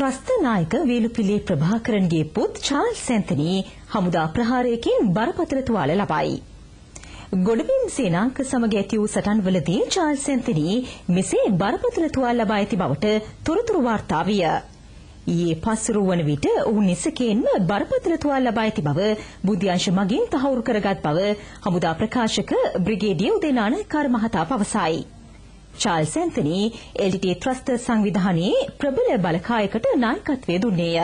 ත්‍රස්ත නායක වේලුපිල්ලේ ප්‍රභාකරන්ගේ පුත් චාල්ස් ඇන්තනී හමුදා ප්‍රහාරයකින් බරපතල තුවාල ලබයි. ගොඩබිම් සේනාංක සමග ඇති වූ සටන්වලදී චාල්ස් ඇන්තනී මෙසේ බරපතල තුවාල ලබා ඇති බවට තොරතුරු වාර්තා විය. ඊයේ පස්වරු වන විට ඔහු නිසකයෙන්ම බරපතල තුවාල ලබා ඇති බව බුද්ධ්‍යංශ මගින් තහවුරු කරගත් බව හමුදා ප්‍රකාශක බ්‍රිගේඩියර් උදේනානායකාර මහතා පවසයි. චාල්ස් ඇන්තනී එල්ටීටී ත්‍රස්ත සංවිධානයේ ප්‍රබල බලකායකට නායකත්වය දුන්නේය.